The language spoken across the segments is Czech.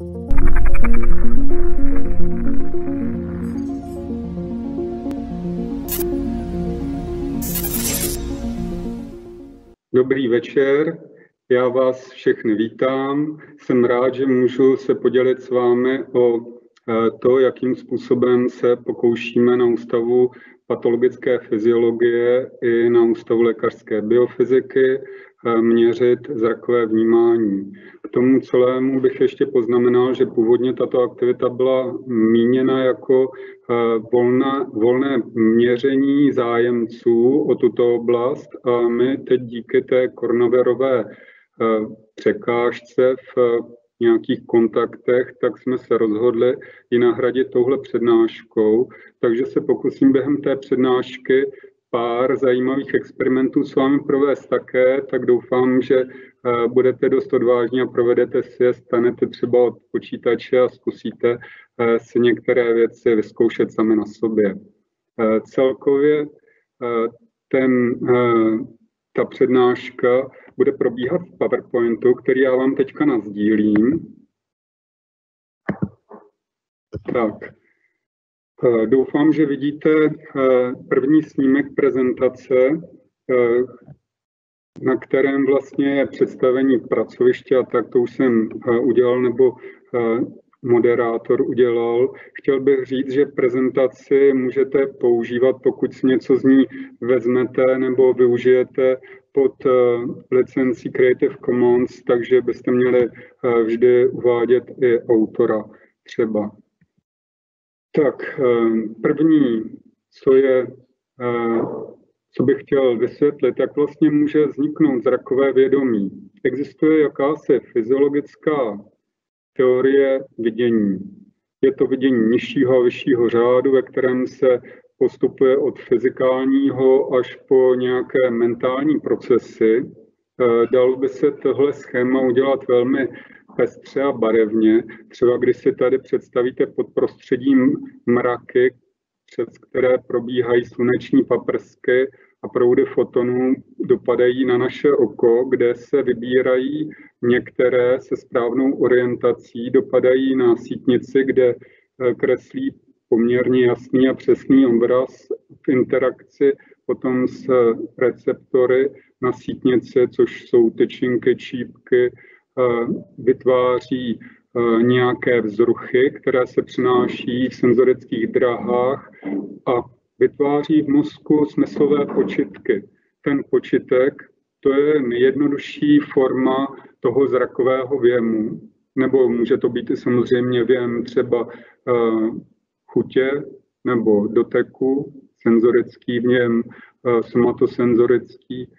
Dobrý večer, já vás všechny vítám. Jsem rád, že můžu se podělit s vámi o to, jakým způsobem se pokoušíme na Ústavu patologické fyziologie i na Ústavu lékařské biofyziky eh, měřit zrakové vnímání. K tomu celému bych ještě poznamenal, že původně tato aktivita byla míněna jako eh, volné, volné měření zájemců o tuto oblast a my teď díky té koronavirové eh, překážce v nějakých kontaktech, tak jsme se rozhodli ji nahradit touhle přednáškou. Takže se pokusím během té přednášky pár zajímavých experimentů s vámi provést také, tak doufám, že eh, budete dost odvážní a provedete si je, stanete třeba od počítače a zkusíte eh, si některé věci vyzkoušet sami na sobě. Eh, celkově ten, ta přednáška bude probíhat v PowerPointu, který já vám teďka nazdílím. Tak, Eh, doufám, že vidíte eh, první snímek prezentace, eh, na kterém vlastně je představení pracoviště a tak to už jsem udělal, nebo moderátor udělal. Chtěl bych říct, že prezentaci můžete používat, pokud si něco z ní vezmete nebo využijete pod licencí Creative Commons, takže byste měli vždy uvádět i autora třeba. Tak eh, první, co je, eh, co bych chtěl vysvětlit, jak vlastně může vzniknout zrakové vědomí. Existuje jakási fyziologická teorie vidění. Je to vidění nižšího a vyššího řádu, ve kterém se postupuje od fyzikálního až po nějaké mentální procesy. Eh, dalo by se tohle schéma udělat velmi pestře a barevně. Třeba když si tady představíte pod prostředím mraky, přes které probíhají sluneční paprsky a proudy fotonů dopadají na naše oko, kde se vybírají některé se správnou orientací, dopadají na sítnici, kde eh, kreslí poměrně jasný a přesný obraz v interakci potom s receptory na sítnici, což jsou tyčinky, čípky, Eh, vytváří eh, nějaké vzruchy, které se přináší v senzorických drahách a vytváří v mozku smyslové počitky. Ten počitek to je nejjednodušší forma toho zrakového věmu, nebo může to být i samozřejmě věm třeba uh, chutě nebo doteku, senzorický věm, uh, somatosenzorický.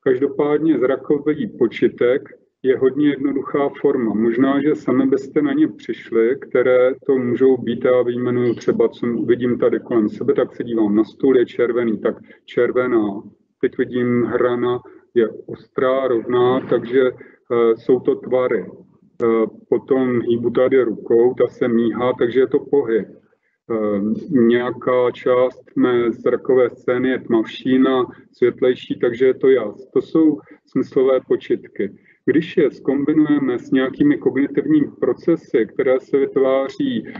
Každopádně zrakový počitek je hodně jednoduchá forma. Možná, že sami byste na ně přišli, které to můžou být, já vyjmenuju třeba, co vidím tady kolem sebe, tak se dívám na stůl, je červený, tak červená. Teď vidím hrana, je ostrá, rovná, takže uh, jsou to tvary. Uh, potom hýbu tady rukou, ta se míhá, takže je to pohyb. Uh, nějaká část mé zrakové scény je tmavší na světlejší, takže je to jas. To jsou smyslové počitky. Když je skombinujeme s nějakými kognitivními procesy, které se vytváří eh,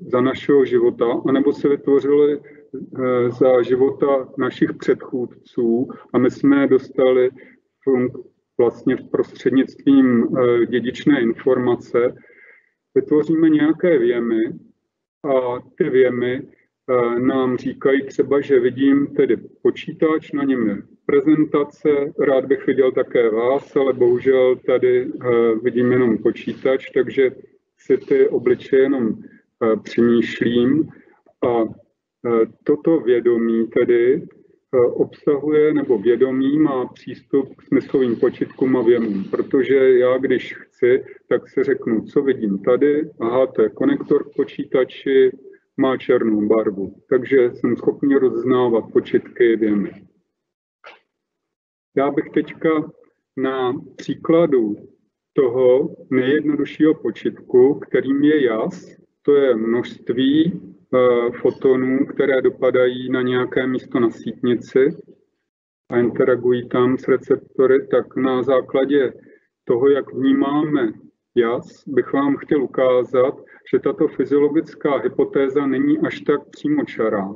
za našeho života, anebo se vytvořily eh, za života našich předchůdců a my jsme dostali vlastně v prostřednictvím eh, dědičné informace, vytvoříme nějaké věmy a ty věmy nám říkají třeba, že vidím tedy počítač, na něm je prezentace, rád bych viděl také vás, ale bohužel tady uh, vidím jenom počítač, takže si ty obličeje jenom uh, přemýšlím. A uh, toto vědomí tedy obsahuje, nebo vědomí má přístup k smyslovým počitkům a věmům, protože já, když chci, tak si řeknu, co vidím tady, aha, to je konektor k počítači, má černou barvu, takže jsem schopný rozeznávat počitky věmy. Já bych teďka na příkladu toho nejjednoduššího počitku, kterým je jas, to je množství uh, fotonů, které dopadají na nějaké místo na sítnici a interagují tam s receptory, tak na základě toho, jak vnímáme jas bych vám chtěl ukázat, že tato fyziologická hypotéza není až tak přímočará.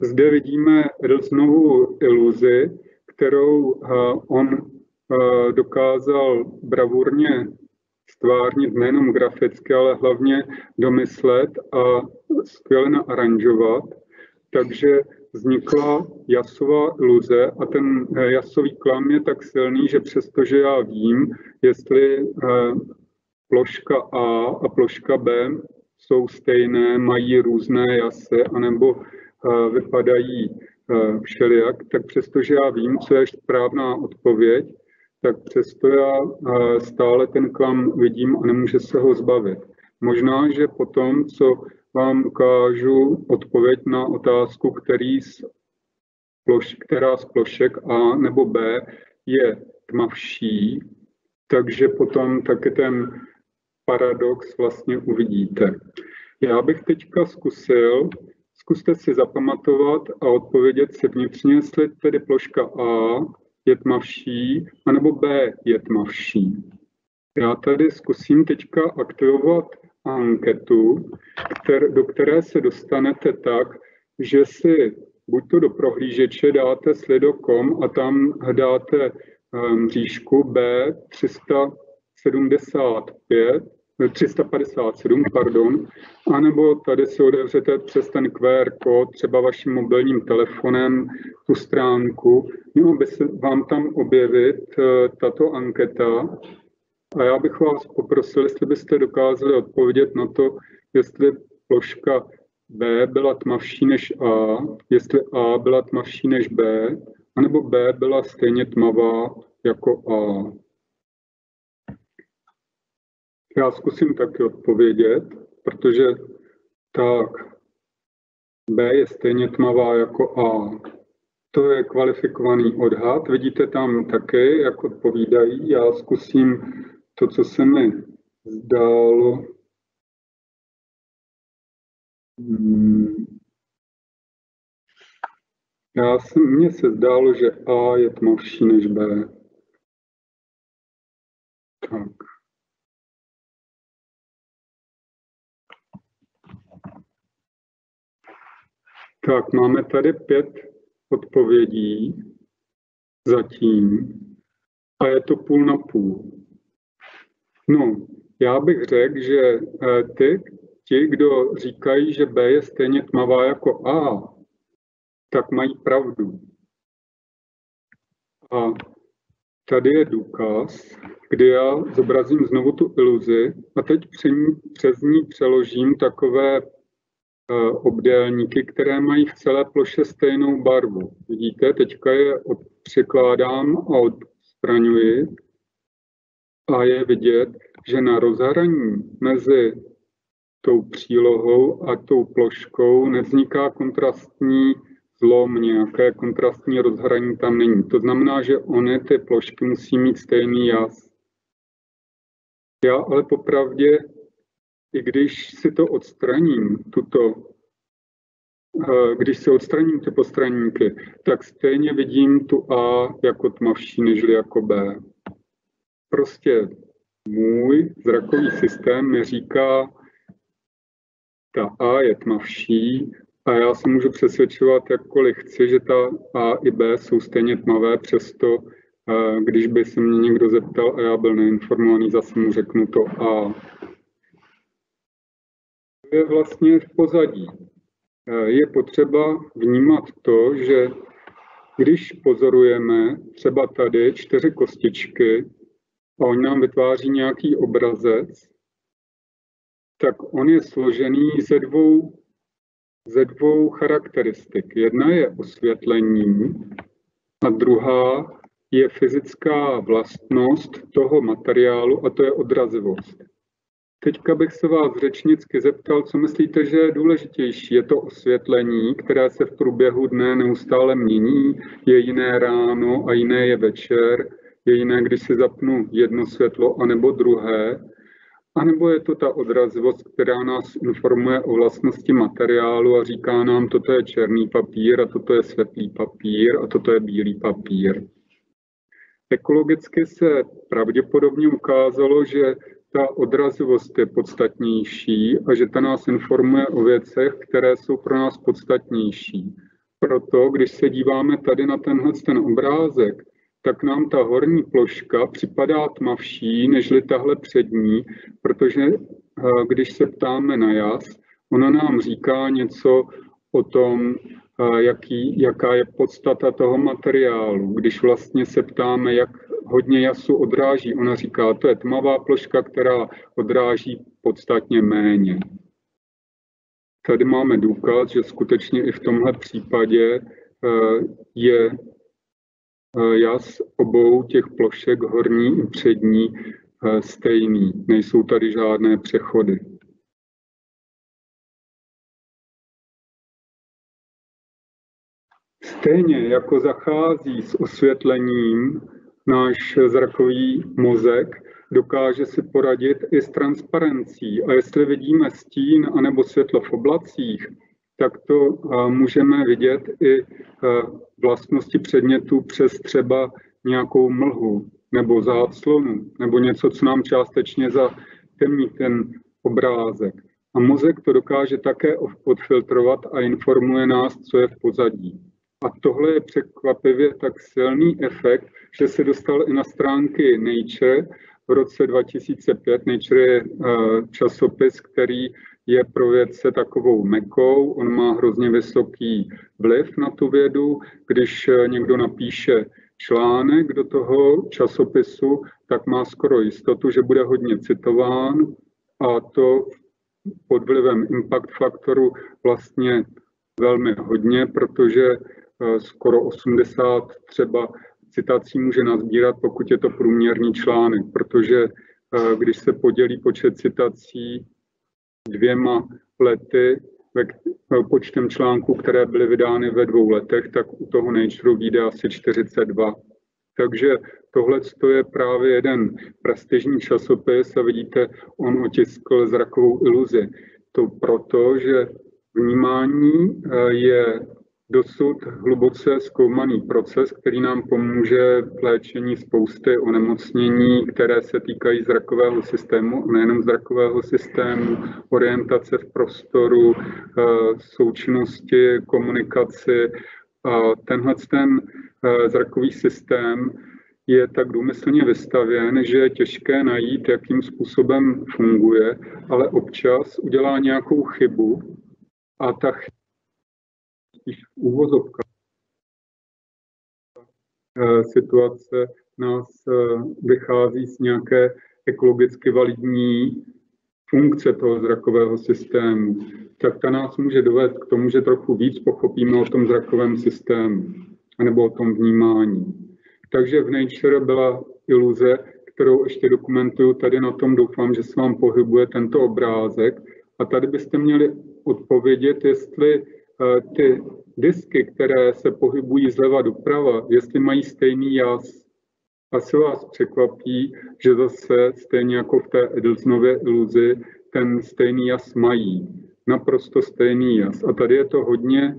Zde vidíme znovu iluzi, kterou eh, on eh, dokázal bravurně stvárnit nejenom graficky, ale hlavně domyslet a skvěle naaranžovat. Takže vznikla jasová iluze a ten eh, jasový klam je tak silný, že přestože já vím, jestli ploška A a ploška B jsou stejné, mají různé jasy, anebo vypadají všelijak, tak přestože já vím, co je správná odpověď, tak přesto já stále ten klam vidím a nemůže se ho zbavit. Možná, že potom, co vám ukážu odpověď na otázku, který z ploš, která z plošek A nebo B je tmavší, takže potom taky ten paradox vlastně uvidíte. Já bych teďka zkusil Zkuste si zapamatovat a odpovědět si vnitřně, jestli tedy ploška A je tmavší, anebo B je tmavší. Já tady zkusím teďka aktivovat anketu, kter, do které se dostanete tak, že si buď to do prohlížeče dáte slido.com a tam hledáte um, říšku B375 357, pardon, anebo tady si otevřete přes ten QR kód, třeba vaším mobilním telefonem, tu stránku, mělo by se vám tam objevit eh, tato anketa. A já bych vás poprosil, jestli byste dokázali odpovědět na to, jestli ploška B byla tmavší než A, jestli A byla tmavší než B, anebo B byla stejně tmavá jako A. Já zkusím taky odpovědět, protože tak B je stejně tmavá jako A. To je kvalifikovaný odhad. Vidíte tam taky, jak odpovídají. Já zkusím to, co se mi zdálo. Hmm. Já jsem, mně se zdálo, že A je tmavší než B. Tak. Tak, máme tady pět odpovědí zatím a je to půl na půl. No, já bych řekl, že eh, ty, ti, kdo říkají, že B je stejně tmavá jako A, tak mají pravdu. A tady je důkaz, kdy já zobrazím znovu tu iluzi a teď přes ní přeložím takové obdélníky, které mají v celé ploše stejnou barvu. Vidíte, teďka je překládám a odstraňuji a je vidět, že na rozhraní mezi tou přílohou a tou ploškou nevzniká kontrastní zlom, nějaké kontrastní rozhraní tam není. To znamená, že ony ty plošky musí mít stejný jas. Já ale popravdě i když si to odstraním, tuto, eh, když si odstraním ty postraníky, tak stejně vidím tu A jako tmavší než jako B. Prostě můj zrakový systém mi říká, ta A je tmavší a já se můžu přesvědčovat jakkoliv chci, že ta A i B jsou stejně tmavé, přesto eh, když by se mě někdo zeptal a já byl neinformovaný, zase mu řeknu to A je vlastně v pozadí. Eh, je potřeba vnímat to, že když pozorujeme třeba tady čtyři kostičky a on nám vytváří nějaký obrazec, tak on je složený ze dvou, ze dvou charakteristik. Jedna je osvětlení a druhá je fyzická vlastnost toho materiálu a to je odrazivost. Teďka bych se vás řečnicky zeptal, co myslíte, že je důležitější? Je to osvětlení, které se v průběhu dne neustále mění, je jiné ráno a jiné je večer, je jiné, když si zapnu jedno světlo anebo druhé, anebo je to ta odrazivost, která nás informuje o vlastnosti materiálu a říká nám, toto je černý papír a toto je světlý papír a toto je bílý papír. Ekologicky se pravděpodobně ukázalo, že ta odrazivost je podstatnější a že ta nás informuje o věcech, které jsou pro nás podstatnější. Proto, když se díváme tady na tenhle ten obrázek, tak nám ta horní ploška připadá tmavší nežli tahle přední, protože eh, když se ptáme na jas, ona nám říká něco o tom, eh, jaký, jaká je podstata toho materiálu. Když vlastně se ptáme, jak hodně jasu odráží, ona říká, to je tmavá ploška, která odráží podstatně méně. Tady máme důkaz, že skutečně i v tomhle případě eh, je eh, jas obou těch plošek horní i přední stejný. Nejsou tady žádné přechody. Stejně jako zachází s osvětlením náš zrakový mozek, dokáže si poradit i s transparencí. A jestli vidíme stín anebo světlo v oblacích, tak to můžeme vidět i vlastnosti předmětů přes třeba nějakou mlhu nebo záclonu, nebo něco, co nám částečně zatemní ten obrázek. A mozek to dokáže také odfiltrovat a informuje nás, co je v pozadí. A tohle je překvapivě tak silný efekt, že se dostal i na stránky Nature v roce 2005. Nature je eh, časopis, který je pro vědce takovou mekou, on má hrozně vysoký vliv na tu vědu. Když eh, někdo napíše článek do toho časopisu, tak má skoro jistotu, že bude hodně citován a to pod vlivem impact faktoru vlastně velmi hodně, protože Eh, skoro 80 třeba citací může nazbírat, pokud je to průměrný článek, protože eh, když se podělí počet citací dvěma lety, ve eh, počtem článků, které byly vydány ve dvou letech, tak u toho Nature vyjde asi 42. Takže tohle je právě jeden prestižní časopis a vidíte, on otiskl zrakovou iluzi. To proto, že vnímání je dosud hluboce zkoumaný proces, který nám pomůže v léčení spousty onemocnění, které se týkají zrakového systému, nejenom zrakového systému, orientace v prostoru, eh, součinnosti, komunikaci. Tenhle ten eh, zrakový systém je tak důmyslně vystavěn, že je těžké najít, jakým způsobem funguje, ale občas udělá nějakou chybu a ta spíš v úvozovkách eh, situace nás eh, vychází z nějaké ekologicky validní funkce toho zrakového systému, tak ta nás může dovést k tomu, že trochu víc pochopíme o tom zrakovém systému, anebo o tom vnímání. Takže v Nature byla iluze, kterou ještě dokumentuju tady na tom, doufám, že se vám pohybuje tento obrázek. A tady byste měli odpovědět, jestli ty disky, které se pohybují zleva doprava, jestli mají stejný jas. Asi vás překvapí, že zase stejně jako v té Edelsnově iluzi, ten stejný jas mají. Naprosto stejný jas. A tady je to hodně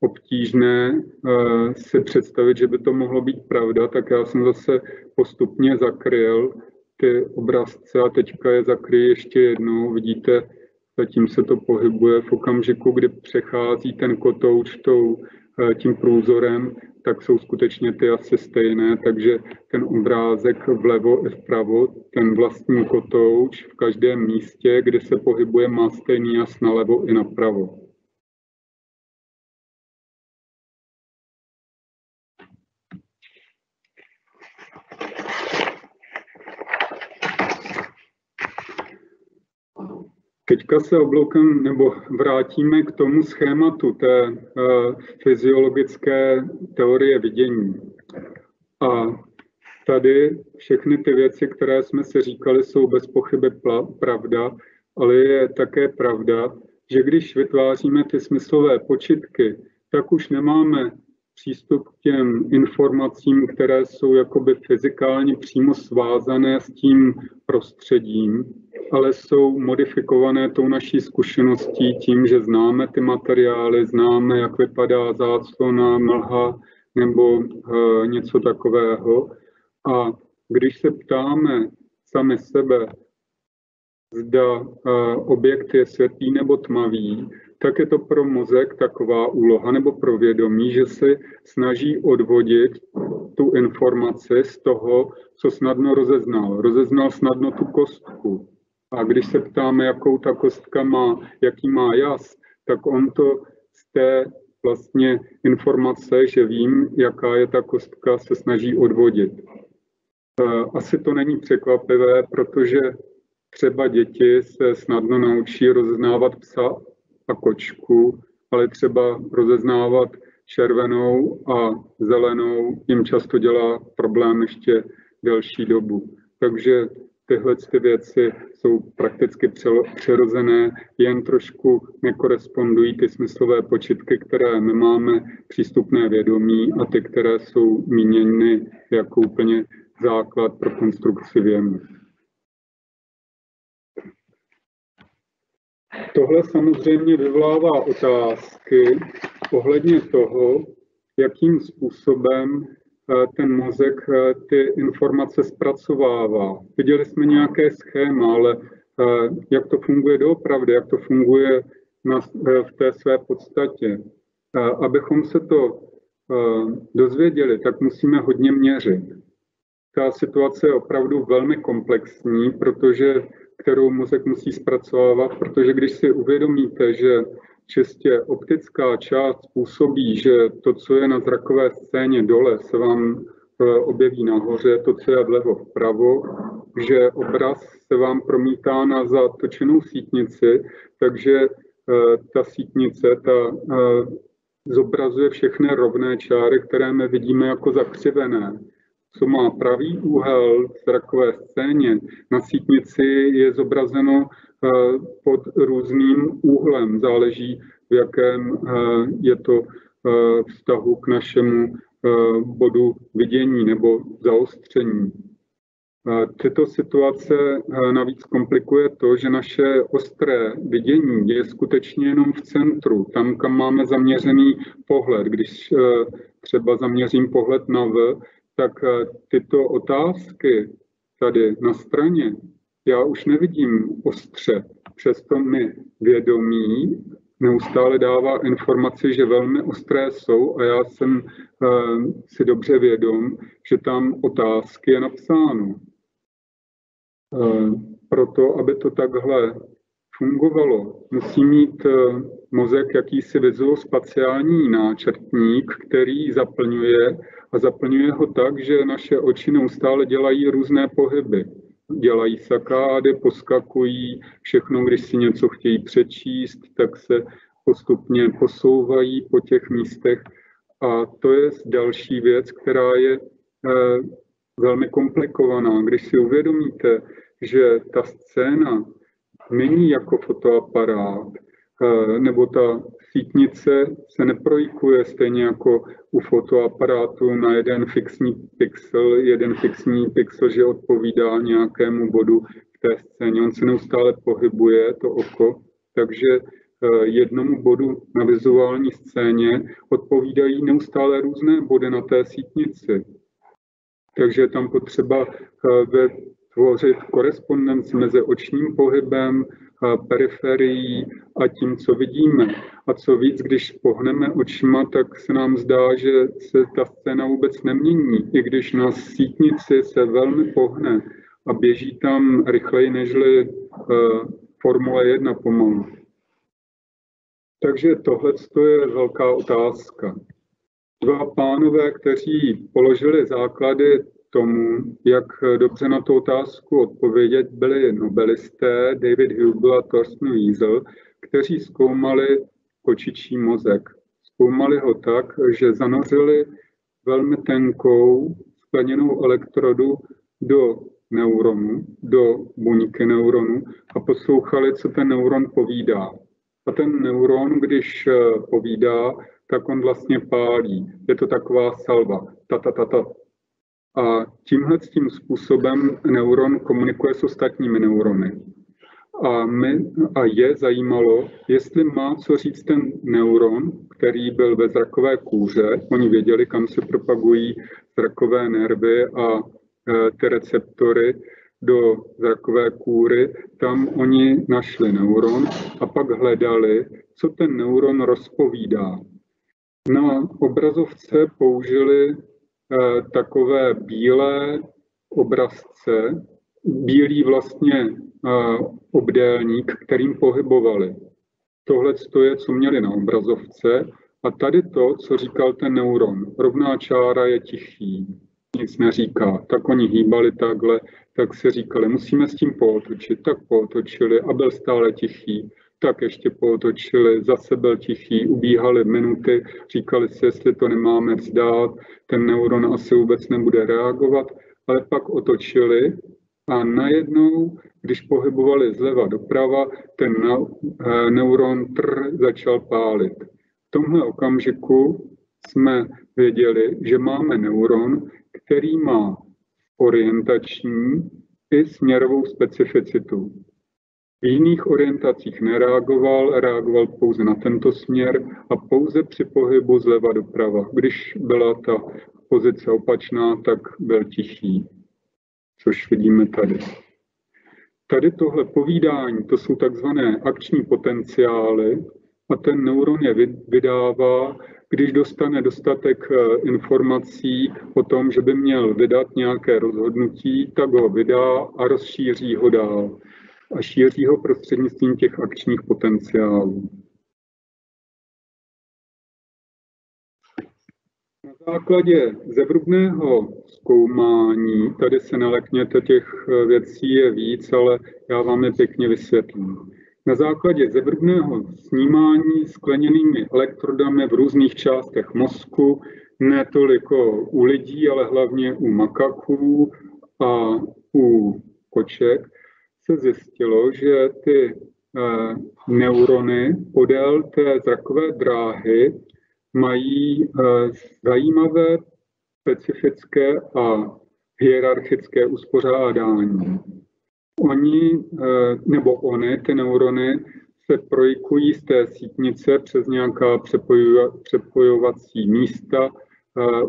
obtížné uh, si představit, že by to mohlo být pravda, tak já jsem zase postupně zakryl ty obrazce a teďka je zakryji ještě jednou. Vidíte, Zatím se to pohybuje v okamžiku, kdy přechází ten kotouč tou, eh, tím průzorem, tak jsou skutečně ty asi stejné, takže ten obrázek vlevo i vpravo, ten vlastní kotouč v každém místě, kde se pohybuje, má stejný jas nalevo i napravo. Teďka se obloukem nebo vrátíme k tomu schématu té uh, fyziologické teorie vidění. A tady všechny ty věci, které jsme si říkali, jsou bez pochyby pravda, ale je také pravda, že když vytváříme ty smyslové počitky, tak už nemáme přístup k těm informacím, které jsou jakoby fyzikálně přímo svázané s tím prostředím, ale jsou modifikované tou naší zkušeností tím, že známe ty materiály, známe, jak vypadá záclona, mlha nebo uh, něco takového. A když se ptáme sami sebe, zda objekt je světlý nebo tmavý, tak je to pro mozek taková úloha nebo pro vědomí, že se snaží odvodit tu informaci z toho, co snadno rozeznal. Rozeznal snadno tu kostku. A když se ptáme, jakou ta kostka má, jaký má jas, tak on to z té vlastně informace, že vím, jaká je ta kostka, se snaží odvodit. Asi to není překvapivé, protože třeba děti se snadno naučí rozeznávat psa a kočku, ale třeba rozeznávat červenou a zelenou jim často dělá problém ještě delší dobu. Takže tyhle ty věci jsou prakticky přirozené, jen trošku nekorespondují ty smyslové počitky, které my máme přístupné vědomí a ty, které jsou míněny jako úplně základ pro konstrukci věmu. Tohle samozřejmě vyvolává otázky ohledně toho, jakým způsobem ten mozek eh, ty informace zpracovává. Viděli jsme nějaké schéma, ale eh, jak to funguje doopravdy, jak to funguje na, v té své podstatě. Abychom se to dozvěděli, tak musíme hodně měřit. Ta situace je opravdu velmi komplexní, protože kterou mozek musí zpracovávat, protože když si uvědomíte, že čistě optická část způsobí, že to, co je na zrakové scéně dole, se vám eh, objeví nahoře, to, co je vlevo vpravo, že obraz se vám promítá na zatočenou sítnici, takže eh, ta sítnice, ta eh, zobrazuje všechny rovné čáry, které my vidíme jako zakřivené. Co má pravý úhel v zrakové scéně, na sítnici je zobrazeno pod různým úhlem. Záleží, v jakém eh, je to eh, vztahu k našemu bodu vidění nebo zaostření. Tyto situace navíc komplikuje to, že naše ostré vidění je skutečně jenom v centru, tam, kam máme zaměřený pohled. Když třeba zaměřím pohled na V, tak eh, tyto otázky tady na straně já už nevidím ostře. Přesto mi vědomí neustále dává informaci, že velmi ostré jsou a já jsem uh, si dobře vědom, že tam otázky je napsáno. Uh, proto, aby to takhle fungovalo, musí mít uh, mozek jakýsi vizuospaciální náčrtník, který zaplňuje a zaplňuje ho tak, že naše oči neustále dělají různé pohyby. Dělají sakády, poskakují, všechno, když si něco chtějí přečíst, tak se postupně posouvají po těch místech. A to je další věc, která je eh, velmi komplikovaná. Když si uvědomíte, že ta scéna není jako fotoaparát, nebo ta sítnice se neprojikuje stejně jako u fotoaparátu na jeden fixní pixel, jeden fixní pixel, že odpovídá nějakému bodu v té scéně. On se neustále pohybuje, to oko, takže eh, jednomu bodu na vizuální scéně odpovídají neustále různé body na té sítnici. Takže je tam potřeba eh, tvořit korespondenci mezi očním pohybem, periferií a tím, co vidíme. A co víc, když pohneme očima, tak se nám zdá, že se ta scéna vůbec nemění, i když na sítnici se velmi pohne a běží tam rychleji nežli uh, Formule 1 pomalu. Takže tohle je velká otázka. Dva pánové, kteří položili základy tomu, jak dobře na tu otázku odpovědět, byli nobelisté David Hubel a Thorsten Wiesel, kteří zkoumali kočičí mozek. Zkoumali ho tak, že zanořili velmi tenkou skleněnou elektrodu do neuronu, do buňky neuronu a poslouchali, co ten neuron povídá. A ten neuron, když eh, povídá, tak on vlastně pálí. Je to taková salva. Ta, ta, ta, ta, a tímhle tím způsobem neuron komunikuje s ostatními neurony. A, my, a je zajímalo, jestli má co říct ten neuron, který byl ve zrakové kůře. Oni věděli, kam se propagují zrakové nervy a e, ty receptory do zrakové kůry, tam oni našli neuron a pak hledali, co ten neuron rozpovídá. Na obrazovce použili takové bílé obrazce, bílý vlastně eh, obdélník, kterým pohybovali. Tohle je, co měli na obrazovce a tady to, co říkal ten neuron. Rovná čára je tichý, nic neříká. Tak oni hýbali takhle, tak si říkali, musíme s tím pootočit. Tak pootočili a byl stále tichý. Tak ještě pootočili, zase byl tichý, ubíhaly minuty, říkali si, jestli to nemáme vzdát, ten neuron asi vůbec nebude reagovat, ale pak otočili a najednou, když pohybovali zleva doprava, ten eh, neuron tr začal pálit. V tomhle okamžiku jsme věděli, že máme neuron, který má orientační i směrovou specificitu. V jiných orientacích nereagoval, reagoval pouze na tento směr a pouze při pohybu zleva doprava. Když byla ta pozice opačná, tak byl tichý, což vidíme tady. Tady tohle povídání, to jsou takzvané akční potenciály a ten neuron je vydává, když dostane dostatek eh, informací o tom, že by měl vydat nějaké rozhodnutí, tak ho vydá a rozšíří ho dál. A šíří ho prostřednictvím těch akčních potenciálů. základě zevrubného zkoumání, tady se nalekněte, těch eh, věcí je víc, ale já vám je pěkně vysvětlím. Na základě zevrubného snímání skleněnými elektrodami v různých částech mozku, ne toliko u lidí, ale hlavně u makaků a u koček, se zjistilo, že ty eh, neurony podél té zrakové dráhy mají eh, zajímavé, specifické a hierarchické uspořádání. Oni, eh, nebo oni, ty neurony, se projikují z té sítnice přes nějaká přepojovací místa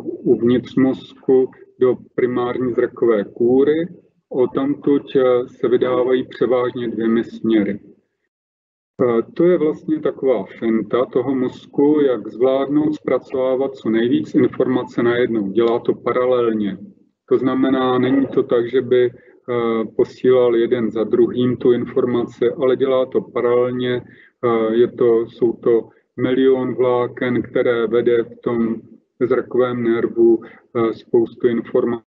uvnitř mozku do primární zrakové kůry. O tamtuť se vydávají převážně dvěmi směry. To je vlastně taková finta toho mozku, jak zvládnout zpracovávat co nejvíc informace najednou. Dělá to paralelně. To znamená, není to tak, že by eh, posílal jeden za druhým tu informaci, ale dělá to paralelně. Eh, je to, jsou to milion vláken, které vede v tom zrakovém nervu eh, spoustu informací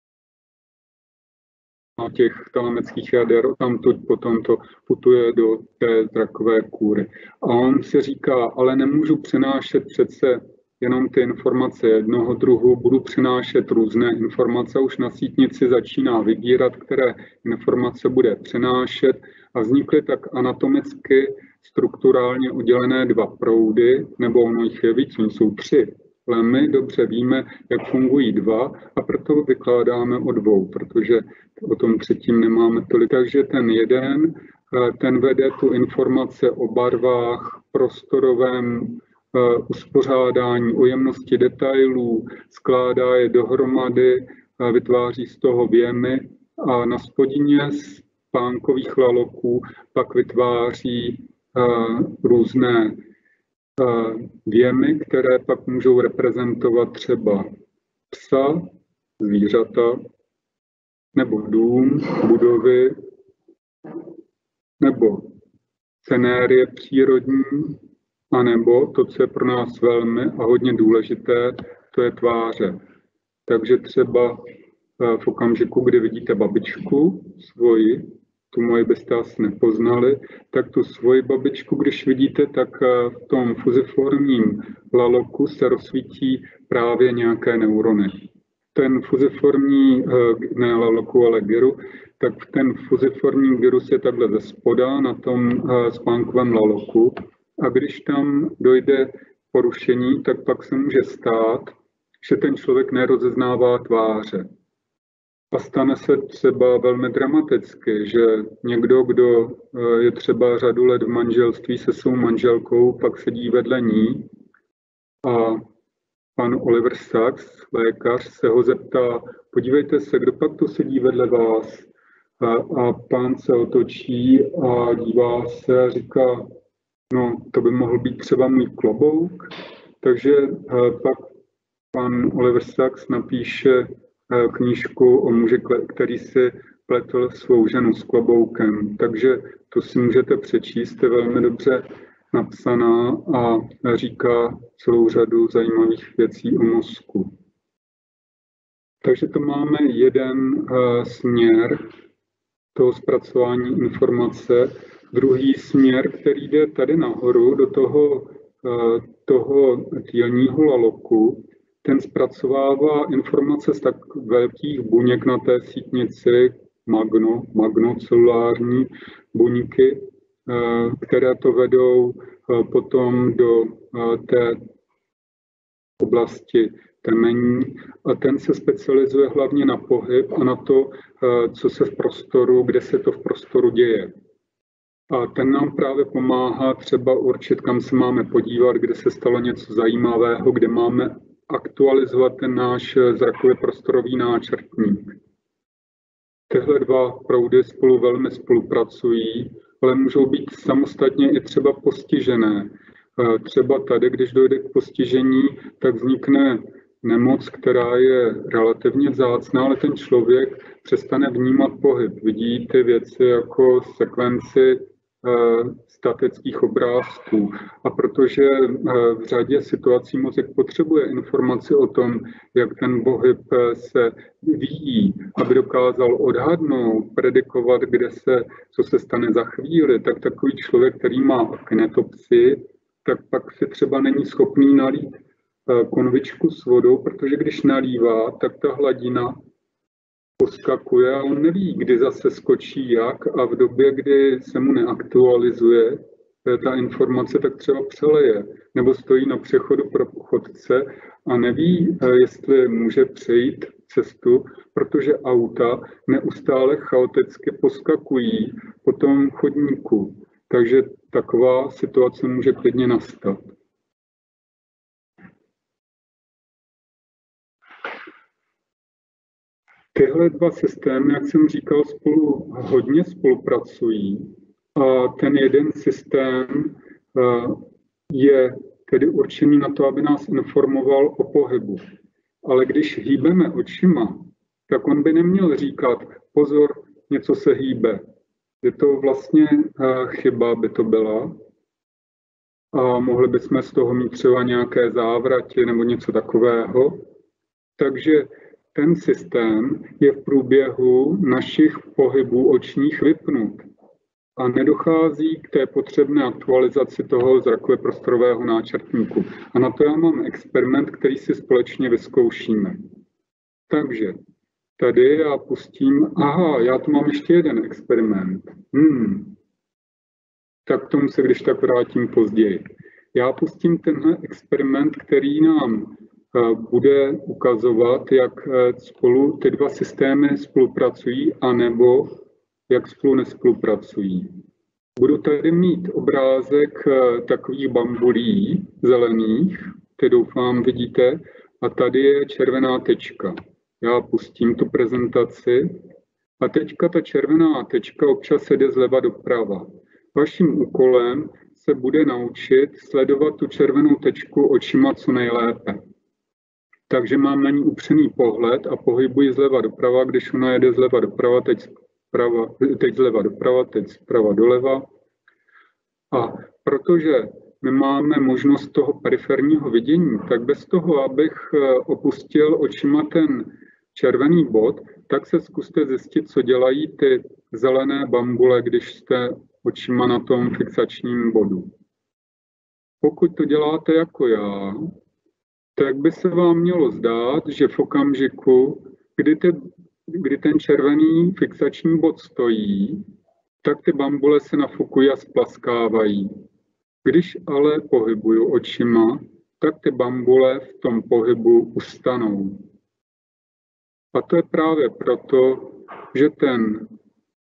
těch talameckých jader, tam to potom to putuje do té zrakové kůry. A on si říká, ale nemůžu přenášet přece jenom ty informace jednoho druhu, budu přenášet různé informace, už na sítnici začíná vybírat, které informace bude přenášet a vznikly tak anatomicky strukturálně oddělené dva proudy, nebo ono jich je víc, oni jsou tři ale my dobře víme, jak fungují dva a proto vykládáme o dvou, protože o tom třetím nemáme tolik. Takže ten jeden, eh, ten vede tu informace o barvách, prostorovém eh, uspořádání, o jemnosti detailů, skládá je dohromady, vytváří z toho věmy a na spodině z pánkových laloků pak vytváří eh, různé věmy, které pak můžou reprezentovat třeba psa, zvířata, nebo dům, budovy, nebo scenérie přírodní, anebo to, co je pro nás velmi a hodně důležité, to je tváře. Takže třeba eh, v okamžiku, kdy vidíte babičku svoji, tu moji byste asi nepoznali, tak tu svoji babičku, když vidíte, tak eh, v tom fuziformním laloku se rozsvítí právě nějaké neurony. Ten fuziformní, eh, ne laloku, ale gyru, tak ten fuziformní gyrus je takhle ze spoda na tom eh, spánkovém laloku a když tam dojde porušení, tak pak se může stát, že ten člověk nerozeznává tváře. A stane se třeba velmi dramaticky, že někdo, kdo eh, je třeba řadu let v manželství se svou manželkou, pak sedí vedle ní a pan Oliver Sacks, lékař, se ho zeptá, podívejte se, kdo pak tu sedí vedle vás. a, a pán se otočí a dívá se a říká, no to by mohl být třeba můj klobouk. Takže pak pan Oliver Sacks napíše knížku o muži, který si pletl svou ženu s kloboukem. Takže to si můžete přečíst, je velmi dobře napsaná a říká celou řadu zajímavých věcí o mozku. Takže to máme jeden uh, směr toho zpracování informace. Druhý směr, který jde tady nahoru do toho, uh, toho týlního laloku, ten zpracovává informace z tak velkých buněk na té sítnici, magno, magnocelulární buňky, eh, které to vedou eh, potom do eh, té oblasti temení a ten se specializuje hlavně na pohyb a na to, co se v prostoru, kde se to v prostoru děje. A ten nám právě pomáhá třeba určit, kam se máme podívat, kde se stalo něco zajímavého, kde máme aktualizovat ten náš zrakově prostorový náčrtník. Tyhle dva proudy spolu velmi spolupracují, ale můžou být samostatně i třeba postižené. E, třeba tady, když dojde k postižení, tak vznikne nemoc, která je relativně vzácná, ale ten člověk přestane vnímat pohyb. Vidí ty věci jako sekvenci Eh, statických obrázků. A protože eh, v řadě situací mozek potřebuje informaci o tom, jak ten pohyb eh, se vyvíjí, aby dokázal odhadnout, predikovat, kde se, co se stane za chvíli, tak takový člověk, který má kinetopsii, tak pak si třeba není schopný nalít konvičku s vodou, protože když nalívá, tak ta hladina poskakuje a on neví, kdy zase skočí jak a v době, kdy se mu neaktualizuje ta informace, tak třeba přeleje nebo stojí na přechodu pro chodce a neví, eh, jestli může přejít cestu, protože auta neustále chaoticky poskakují po tom chodníku. Takže taková situace může klidně nastat. Tyhle dva systémy, jak jsem říkal, spolu hodně spolupracují a ten jeden systém eh, je tedy určený na to, aby nás informoval o pohybu. Ale když hýbeme očima, tak on by neměl říkat, pozor, něco se hýbe. Je to vlastně eh, chyba, by to byla. A mohli bychom z toho mít třeba nějaké závratě nebo něco takového. Takže ten systém je v průběhu našich pohybů očních vypnut a nedochází k té potřebné aktualizaci toho zrakové prostorového náčrtníku. A na to já mám experiment, který si společně vyzkoušíme. Takže tady já pustím, aha, já tu mám ještě jeden experiment. Hmm. Tak tomu se když tak vrátím později. Já pustím tenhle experiment, který nám bude ukazovat, jak eh, spolu ty dva systémy spolupracují, anebo jak spolu nespolupracují. Budu tady mít obrázek eh, takových bambulí zelených, ty doufám vidíte, a tady je červená tečka. Já pustím tu prezentaci a teďka ta červená tečka občas jde zleva doprava. Vaším úkolem se bude naučit sledovat tu červenou tečku očima co nejlépe takže mám na ní upřený pohled a pohybuji zleva doprava, když ona jede zleva doprava, teď, zprava, teď zleva doprava, teď zprava doleva. A protože my máme možnost toho periferního vidění, tak bez toho, abych eh, opustil očima ten červený bod, tak se zkuste zjistit, co dělají ty zelené bambule, když jste očima na tom fixačním bodu. Pokud to děláte jako já, tak by se vám mělo zdát, že v okamžiku, kdy, te, kdy ten červený fixační bod stojí, tak ty bambule se nafukují a splaskávají. Když ale pohybuju očima, tak ty bambule v tom pohybu ustanou. A to je právě proto, že ten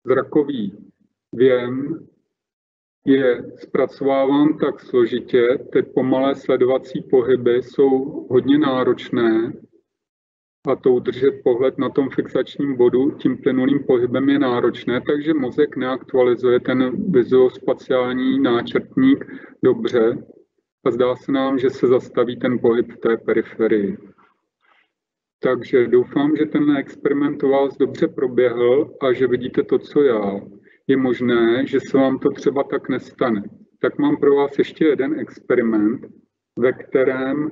zrakový věm je zpracováván tak složitě, ty pomalé sledovací pohyby jsou hodně náročné a to udržet pohled na tom fixačním bodu tím plynulým pohybem je náročné, takže mozek neaktualizuje ten vizuospaciální náčrtník dobře a zdá se nám, že se zastaví ten pohyb v té periferii. Takže doufám, že ten experiment u vás dobře proběhl a že vidíte to, co já. Je možné, že se vám to třeba tak nestane. Tak mám pro vás ještě jeden experiment, ve kterém,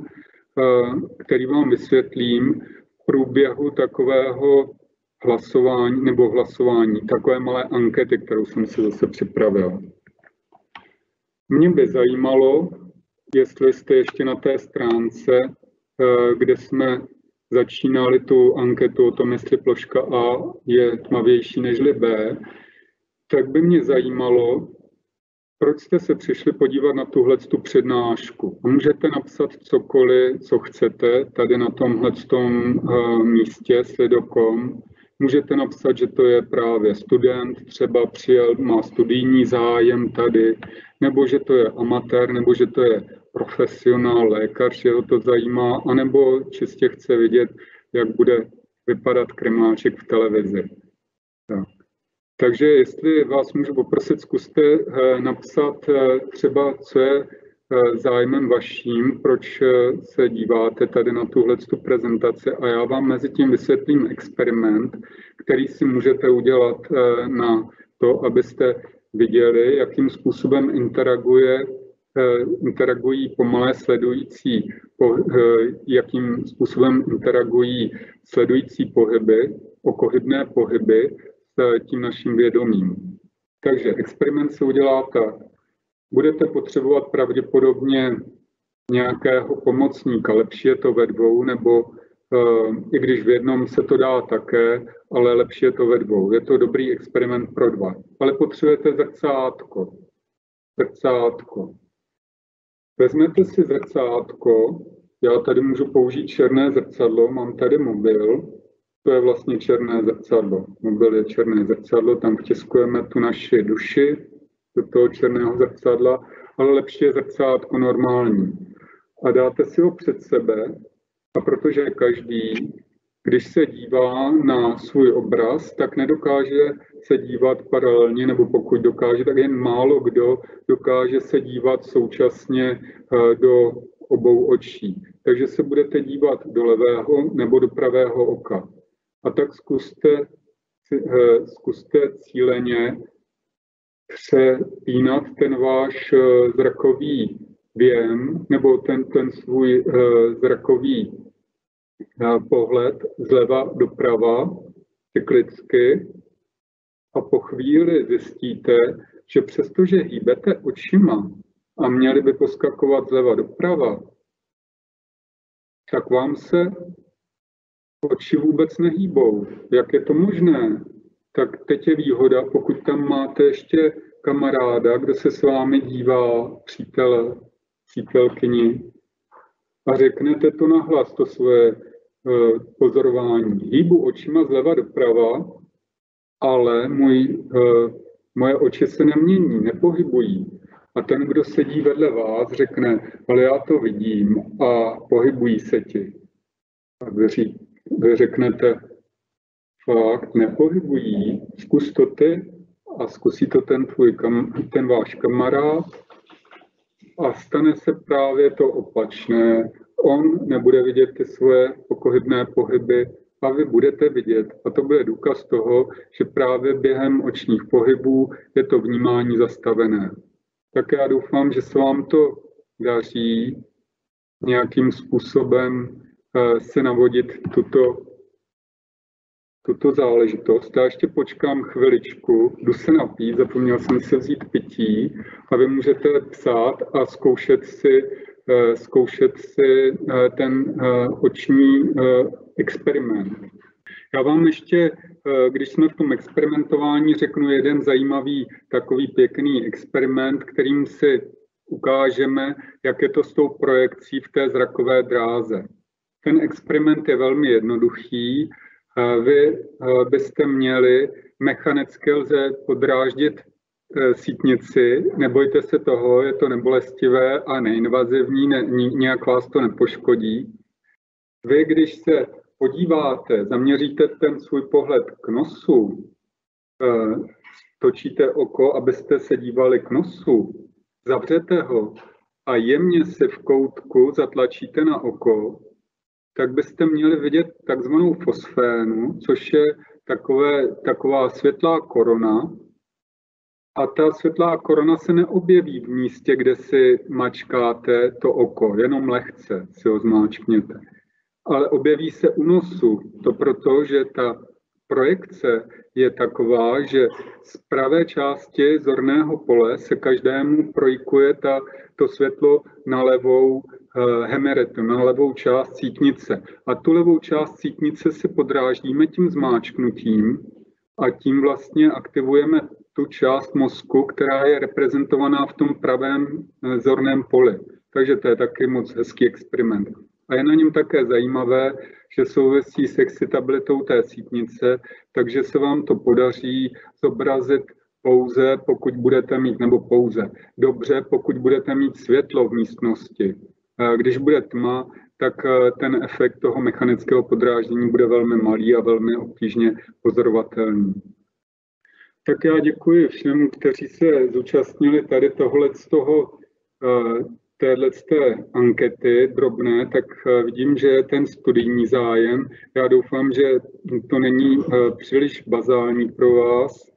eh, který vám vysvětlím v průběhu takového hlasování nebo hlasování, takové malé ankety, kterou jsem si zase připravil. Mě by zajímalo, jestli jste ještě na té stránce, eh, kde jsme začínali tu anketu o tom, jestli ploška A je tmavější než B, tak by mě zajímalo, proč jste se přišli podívat na tuhle tu přednášku. Můžete napsat cokoliv, co chcete, tady na tomhle tom uh, místě sledokom. Můžete napsat, že to je právě student, třeba přijel, má studijní zájem tady, nebo že to je amatér, nebo že to je profesionál, lékař, že ho to zajímá, anebo čistě chce vidět, jak bude vypadat kremláček v televizi. Tak. Takže jestli vás můžu poprosit, zkuste eh, napsat eh, třeba, co je eh, zájmem vaším, proč se díváte tady na tuhle prezentaci. A já vám mezi tím vysvětlím experiment, který si můžete udělat na to, abyste viděli, jakým způsobem interaguje interagují pomalé sledující, jakým způsobem interagují sledující pohyby, okohybné pohyby s tím naším vědomím. Takže experiment se udělá tak. Budete potřebovat pravděpodobně nějakého pomocníka. Lepší je to ve dvou, nebo uh, i když v jednom se to dá také, ale lepší je to ve dvou. Je to dobrý experiment pro dva. Ale potřebujete zrcátko. Zrcátko. Vezmete si zrcátko, já tady můžu použít černé zrcadlo, mám tady mobil, to je vlastně černé zrcadlo. Mobil je černé zrcadlo, tam vtiskujeme tu naši duši do toho černého zrcadla, ale lepší je zrcátko normální. A dáte si ho před sebe, a protože každý když se dívá na svůj obraz, tak nedokáže se dívat paralelně, nebo pokud dokáže, tak jen málo kdo dokáže se dívat současně eh, do obou očí. Takže se budete dívat do levého nebo do pravého oka. A tak zkuste, eh, zkuste cíleně přepínat ten váš eh, zrakový věm nebo ten, ten svůj zrakový pohled zleva doprava, cyklicky, a po chvíli zjistíte, že přestože hýbete očima a měli by poskakovat zleva doprava, tak vám se oči vůbec nehýbou. Jak je to možné? Tak teď je výhoda, pokud tam máte ještě kamaráda, kdo se s vámi dívá, přítele, přítelkyni, a řeknete to nahlas, to svoje Eh, pozorování. Hýbu očima zleva doprava, ale můj, eh, moje oči se nemění, nepohybují. A ten, kdo sedí vedle vás, řekne, ale já to vidím a pohybují se ti. A vy, vy řeknete, fakt nepohybují, zkus to ty a zkusí to ten tvůj, kam, ten váš kamarád a stane se právě to opačné on nebude vidět ty svoje pokohybné pohyby a vy budete vidět. A to bude důkaz toho, že právě během očních pohybů je to vnímání zastavené. Tak já doufám, že se vám to daří nějakým způsobem se navodit tuto, tuto záležitost. Já ještě počkám chviličku, jdu se napít, zapomněl jsem se vzít pití a vy můžete psát a zkoušet si Eh, zkoušet si eh, ten eh, oční experiment. Já vám ještě, když jsme v tom experimentování, řeknu jeden zajímavý takový pěkný experiment, kterým si ukážeme, jak je to s tou projekcí v té zrakové dráze. Ten experiment je velmi jednoduchý. Vy byste měli mechanicky lze podráždit Eh, sítnici, nebojte se toho, je to nebolestivé a neinvazivní, ne, nijak vás to nepoškodí. Vy, když se podíváte, zaměříte ten svůj pohled k nosu, eh, točíte oko, abyste se dívali k nosu, zavřete ho a jemně se v koutku zatlačíte na oko, tak byste měli vidět takzvanou fosfénu, což je takové, taková světlá korona. A ta světlá korona se neobjeví v místě, kde si mačkáte to oko, jenom lehce si ho zmáčkněte. Ale objeví se u nosu. To proto, že ta projekce je taková, že z pravé části zorného pole se každému projikuje ta, to světlo na levou hemeretu, na levou část sítnice. A tu levou část sítnice si podráždíme tím zmáčknutím a tím vlastně aktivujeme tu část mozku, která je reprezentovaná v tom pravém eh, zorném poli. Takže to je taky moc hezký experiment. A je na něm také zajímavé, že souvisí s excitabilitou té sítnice, takže se vám to podaří zobrazit pouze, pokud budete mít, nebo pouze, dobře, pokud budete mít světlo v místnosti. Když bude tma, tak eh, ten efekt toho mechanického podráždění bude velmi malý a velmi obtížně pozorovatelný. Tak já děkuji všem, kteří se zúčastnili tady tohle z toho, eh, téhle z té ankety drobné, tak eh, vidím, že je ten studijní zájem. Já doufám, že to není příliš bazální pro vás.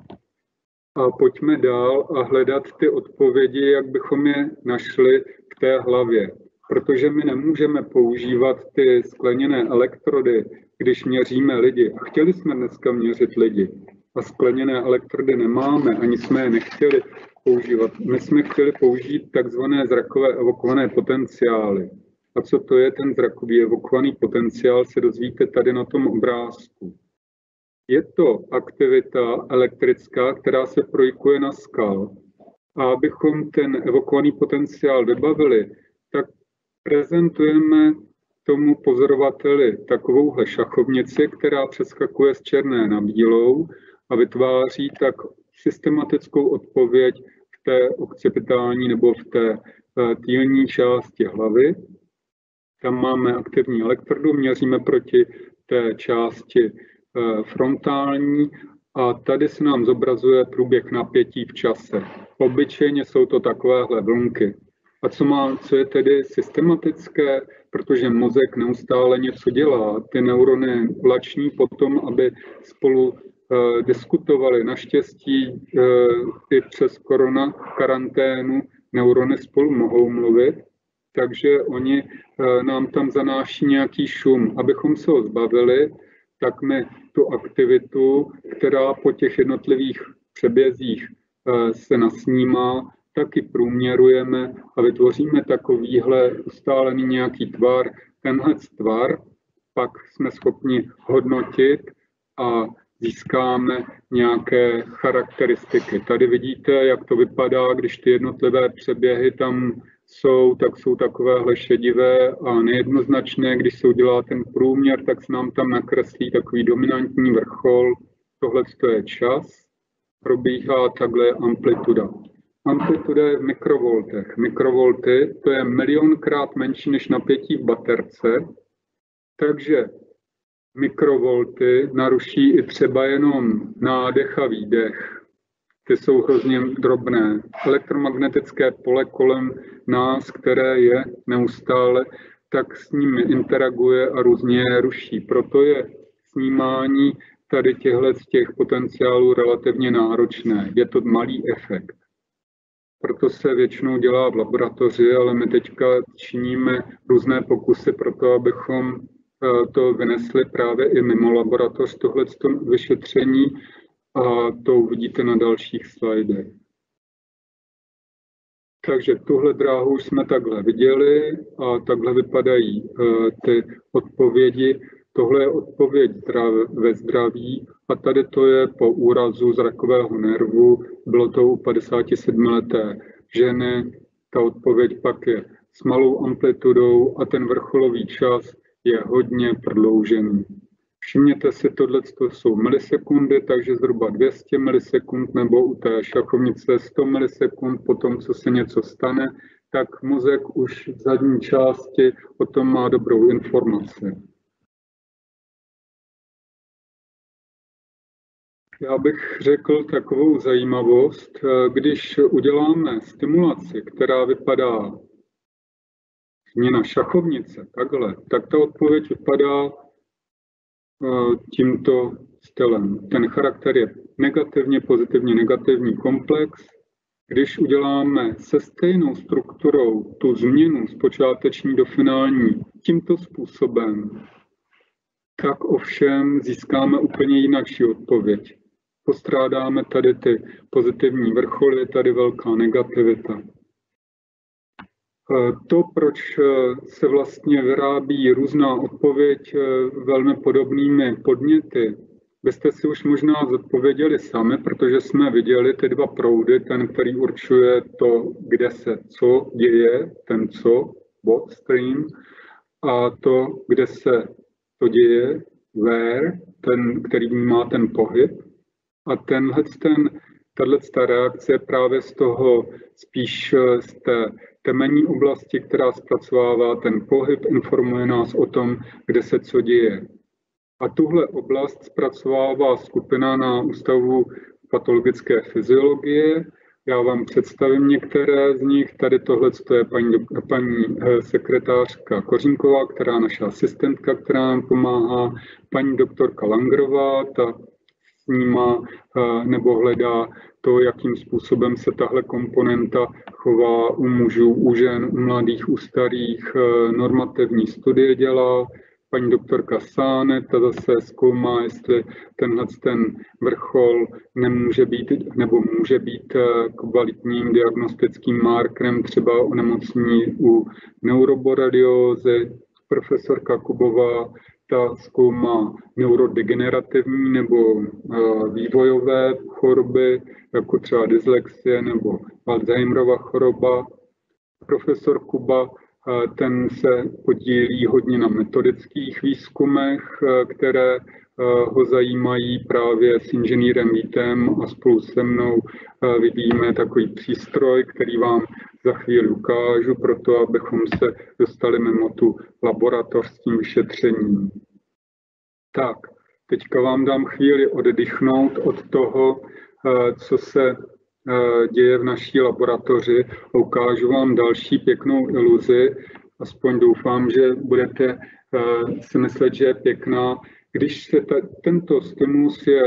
A pojďme dál a hledat ty odpovědi, jak bychom je našli v té hlavě protože my nemůžeme používat ty skleněné elektrody, když měříme lidi. A chtěli jsme dneska měřit lidi. A skleněné elektrody nemáme, ani jsme je nechtěli používat. My jsme chtěli použít takzvané zrakové evokované potenciály. A co to je ten zrakový evokovaný potenciál, se dozvíte tady na tom obrázku. Je to aktivita elektrická, která se projikuje na skal. A abychom ten evokovaný potenciál vybavili, prezentujeme tomu pozorovateli takovouhle šachovnici, která přeskakuje z černé na bílou a vytváří tak systematickou odpověď v té okcipitální nebo v té eh, týlní části hlavy. Tam máme aktivní elektrodu, měříme proti té části eh, frontální a tady se nám zobrazuje průběh napětí v čase. Obyčejně jsou to takovéhle vlnky. A co, má, co je tedy systematické, protože mozek neustále něco dělá. Ty neurony lační potom, aby spolu uh, diskutovali. Naštěstí uh, i přes korona karanténu neurony spolu mohou mluvit, takže oni uh, nám tam zanáší nějaký šum. Abychom se ho zbavili, tak my tu aktivitu, která po těch jednotlivých přebězích se nasnímá, taky průměrujeme a vytvoříme takovýhle ustálený nějaký tvar. Tenhle tvar pak jsme schopni hodnotit a získáme nějaké charakteristiky. Tady vidíte, jak to vypadá, když ty jednotlivé přeběhy tam jsou, tak jsou takovéhle šedivé a nejednoznačné. Když se udělá ten průměr, tak se nám tam nakreslí takový dominantní vrchol. Tohle je čas, probíhá takhle amplituda. Amplituda je v mikrovoltech. Mikrovolty to je milionkrát menší než napětí v baterce, takže mikrovolty naruší i třeba jenom nádech a výdech. Ty jsou hrozně drobné. Elektromagnetické pole kolem nás, které je neustále, tak s nimi interaguje a různě je ruší. Proto je snímání tady těchto těch potenciálů relativně náročné. Je to malý efekt proto se většinou dělá v laboratoři, ale my teďka činíme různé pokusy pro to, abychom eh, to vynesli právě i mimo laboratoř, tohle vyšetření. A to uvidíte na dalších slajdech. Takže tuhle dráhu už jsme takhle viděli a takhle vypadají eh, ty odpovědi. Tohle je odpověď ve zdraví a tady to je po úrazu zrakového nervu, bylo to u 57-leté ženy, ta odpověď pak je s malou amplitudou a ten vrcholový čas je hodně prodloužený. Všimněte si, tohle jsou milisekundy, takže zhruba 200 milisekund nebo u té šachovnice 100 milisekund po tom, co se něco stane, tak mozek už v zadní části o tom má dobrou informaci. Já bych řekl takovou zajímavost, když uděláme stimulaci, která vypadá změna šachovnice, takhle, tak ta odpověď vypadá tímto stylem. Ten charakter je negativně, pozitivně negativní komplex. Když uděláme se stejnou strukturou tu změnu z počáteční do finální tímto způsobem, tak ovšem získáme úplně jinakší odpověď. Postrádáme tady ty pozitivní vrcholy, tady velká negativita. Eh, to, proč eh, se vlastně vyrábí různá odpověď eh, velmi podobnými podněty, byste si už možná zodpověděli sami, protože jsme viděli ty dva proudy, ten, který určuje to, kde se co děje, ten co, what stream, a to, kde se to děje, where, ten, který má ten pohyb. A tenhle ten, tato reakce právě z toho spíš z té temenní oblasti, která zpracovává ten pohyb, informuje nás o tom, kde se co děje. A tuhle oblast zpracovává skupina na Ústavu patologické fyziologie. Já vám představím některé z nich. Tady tohle je paní, paní eh, sekretářka Kořínková, která naše asistentka, která nám pomáhá, paní doktorka Langrová, ta snímá eh, nebo hledá to, jakým způsobem se tahle komponenta chová u mužů, u žen, u mladých, u starých, eh, normativní studie dělá, paní doktorka Sáne, ta zase zkoumá, jestli tenhle ten vrchol nemůže být nebo může být eh, kvalitním diagnostickým markerem třeba onemocnění u neuroboradiózy. Profesorka Kubová ta zkoumá neurodegenerativní nebo eh, vývojové choroby, jako třeba dyslexie nebo Alzheimerova choroba. Profesor Kuba ten se podílí hodně na metodických výzkumech, které ho zajímají právě s inženýrem Vítem a spolu se mnou vyvíjíme takový přístroj, který vám za chvíli ukážu, proto abychom se dostali mimo tu laboratoř s tím vyšetřením. Tak, teďka vám dám chvíli oddychnout od toho, co se Eh, děje v naší laboratoři a ukážu vám další pěknou iluzi. Aspoň doufám, že budete eh, si myslet, že je pěkná. Když se ta, tento stimulus je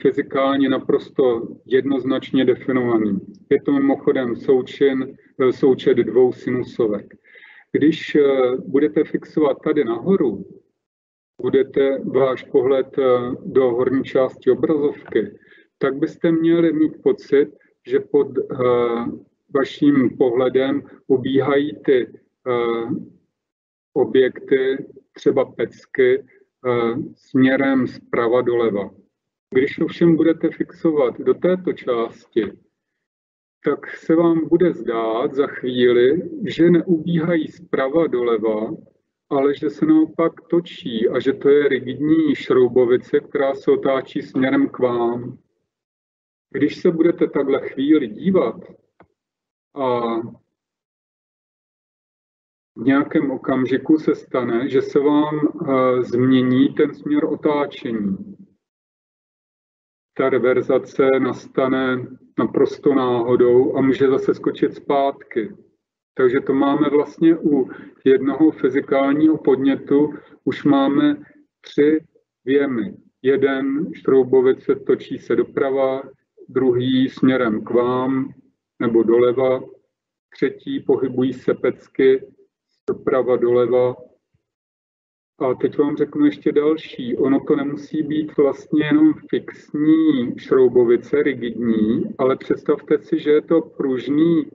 fyzikálně naprosto jednoznačně definovaný. Je to mimochodem součin, eh, součet dvou sinusovek. Když budete fixovat tady nahoru, budete váš pohled do horní části obrazovky, tak byste měli mít pocit, že pod vaším pohledem ubíhají ty objekty, třeba pecky, směrem zprava doleva. Když ovšem budete fixovat do této části, tak se vám bude zdát za chvíli, že neubíhají zprava doleva, ale že se naopak točí a že to je rigidní šroubovice, která se otáčí směrem k vám. Když se budete takhle chvíli dívat a v nějakém okamžiku se stane, že se vám uh, změní ten směr otáčení. Ta reverzace nastane naprosto náhodou a může zase skočit zpátky. Takže to máme vlastně u jednoho fyzikálního podnětu, už máme tři věmy. Jeden šroubovice točí se doprava, druhý směrem k vám nebo doleva, třetí pohybují se pecky doprava doleva. A teď vám řeknu ještě další. Ono to nemusí být vlastně jenom fixní šroubovice, rigidní, ale představte si, že je to pružný,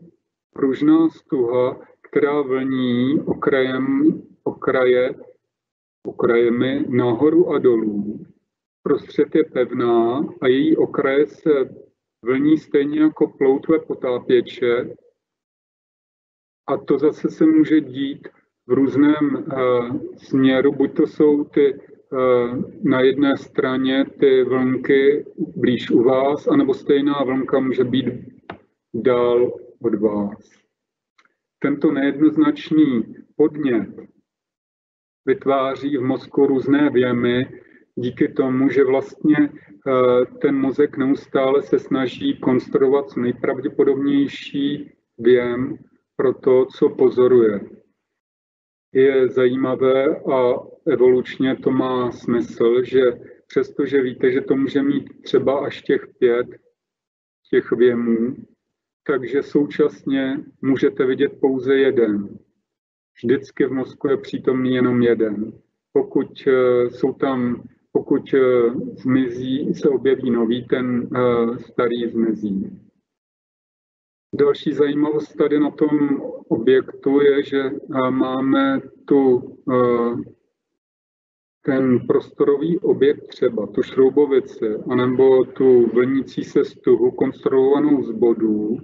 pružná stuha, která vlní okrajem, okraje, okrajemi nahoru a dolů Prostřed je pevná a její okraje se vlní stejně jako ploutve potápěče. A to zase se může dít v různém uh, směru. Buď to jsou ty uh, na jedné straně ty vlnky blíž u vás, anebo stejná vlnka může být dál od vás. Tento nejednoznačný podnět vytváří v mozku různé věmy, díky tomu, že vlastně eh, ten mozek neustále se snaží konstruovat co nejpravděpodobnější věm pro to, co pozoruje. Je zajímavé a evolučně to má smysl, že přestože víte, že to může mít třeba až těch pět těch věmů, takže současně můžete vidět pouze jeden. Vždycky v mozku je přítomný jenom jeden. Pokud eh, jsou tam, pokud eh, zmizí, se objeví nový, ten eh, starý zmizí. Další zajímavost tady na tom objektu je, že máme tu ten prostorový objekt třeba, tu šroubovici, anebo tu vlnící se stuhu konstruovanou z bodů,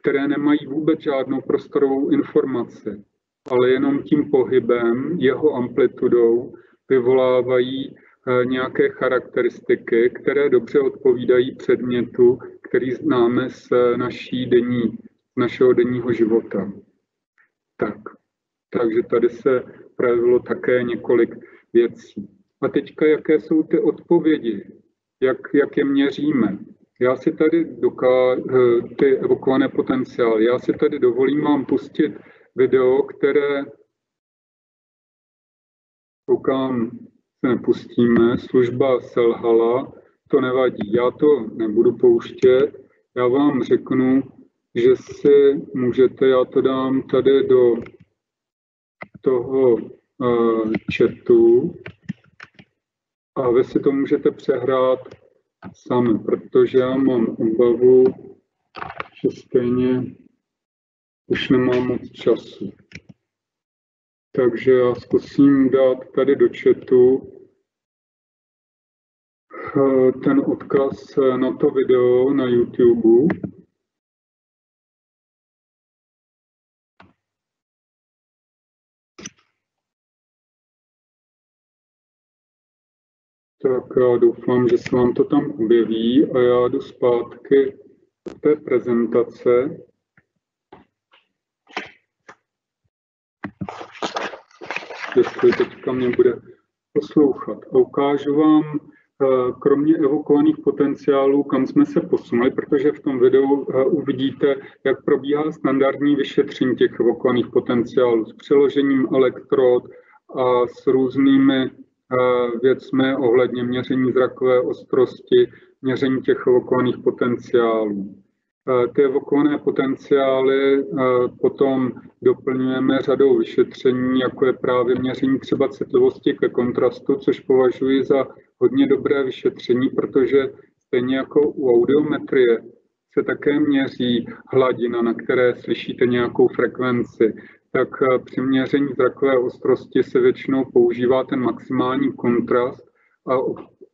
které nemají vůbec žádnou prostorovou informaci, ale jenom tím pohybem, jeho amplitudou vyvolávají eh, nějaké charakteristiky, které dobře odpovídají předmětu, který známe z naší denní, našeho denního života. Tak, takže tady se projevilo také několik věcí. A teďka, jaké jsou ty odpovědi, jak, jak je měříme. Já si tady doká, eh, ty evokované potenciály, já si tady dovolím vám pustit video, které koukám, se nepustíme, služba selhala, to nevadí, já to nebudu pouštět, já vám řeknu, že si můžete, já to dám tady do toho uh, chatu a vy si to můžete přehrát sami, protože já mám obavu, že stejně už nemám moc času. Takže já zkusím dát tady do chatu ten odkaz na to video na YouTube. Tak já doufám, že se vám to tam objeví a já jdu zpátky do té prezentace. Jestli teďka mě bude poslouchat. A ukážu vám, eh, kromě evokovaných potenciálů, kam jsme se posunuli, protože v tom videu eh, uvidíte, jak probíhá standardní vyšetření těch evokovaných potenciálů s přeložením elektrod a s různými věcmi ohledně měření zrakové ostrosti, měření těch evokovaných potenciálů. Ty evokované potenciály potom doplňujeme řadou vyšetření, jako je právě měření třeba citlivosti ke kontrastu, což považuji za hodně dobré vyšetření, protože stejně jako u audiometrie se také měří hladina, na které slyšíte nějakou frekvenci. Tak při měření zrakové ostrosti se většinou používá ten maximální kontrast a